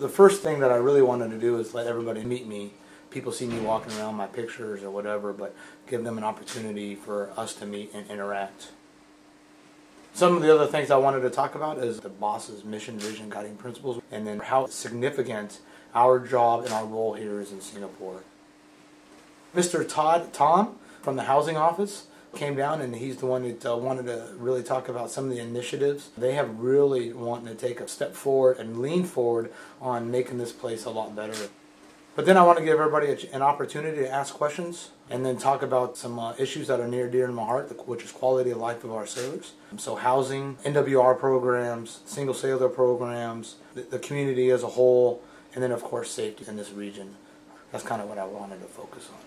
The first thing that I really wanted to do is let everybody meet me. People see me walking around my pictures or whatever, but give them an opportunity for us to meet and interact. Some of the other things I wanted to talk about is the boss's mission, vision, guiding principles, and then how significant our job and our role here is in Singapore. Mr. Todd Tom from the housing office came down and he's the one that uh, wanted to really talk about some of the initiatives. They have really wanting to take a step forward and lean forward on making this place a lot better. But then I want to give everybody an opportunity to ask questions and then talk about some uh, issues that are near dear to my heart, which is quality of life of our sailors. So housing, MWR programs, single sailor programs, the, the community as a whole, and then of course safety in this region. That's kind of what I wanted to focus on.